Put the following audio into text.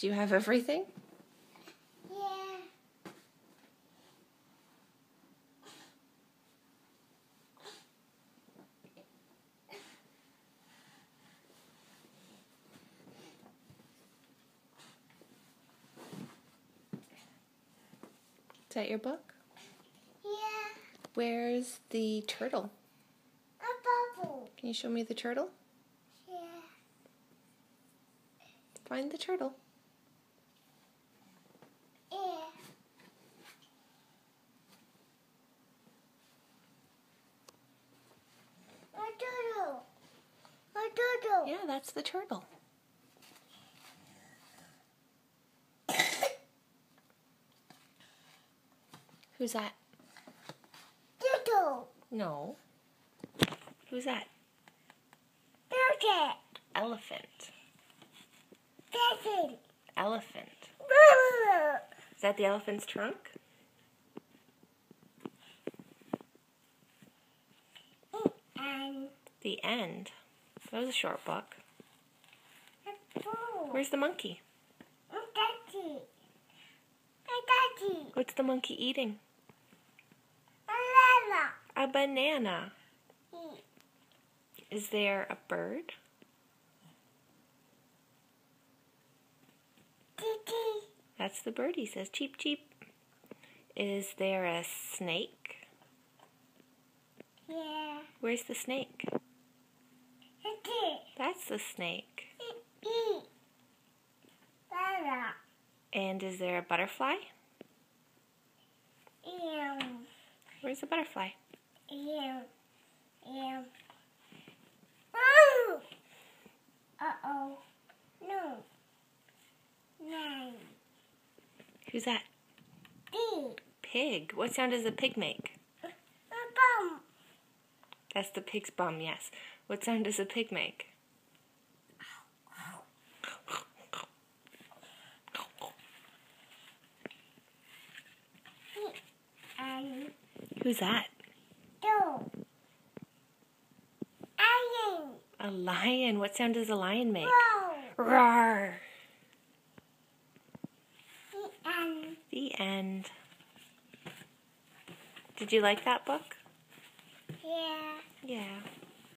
Do you have everything? Yeah. Is that your book? Yeah. Where's the turtle? A bubble. Can you show me the turtle? Yeah. Find the turtle. Yeah. A doodle. A doodle. Yeah, that's the turtle. Who's that? Doodle. No. Who's that? Elephant. Peasant. Elephant. Is that the elephant's trunk? And The end. That was a short book. Where's the monkey? A daddy. A daddy. What's the monkey eating? A banana. Is there a bird? That's the bird. He says cheep cheep. Is there a snake? Yeah. Where's the snake? That's the snake. And is there a butterfly? Where's the butterfly? Ew. Ew. Ooh. Uh-oh. No. Nine. Who's that? Pig. What sound does a pig make? A. That's the pig's bum, yes. What sound does a pig make? Who's that? two. Iron. A lion. What sound does a lion make? Roll. Roar. And The end. Did you like that book? Yeah. Yeah.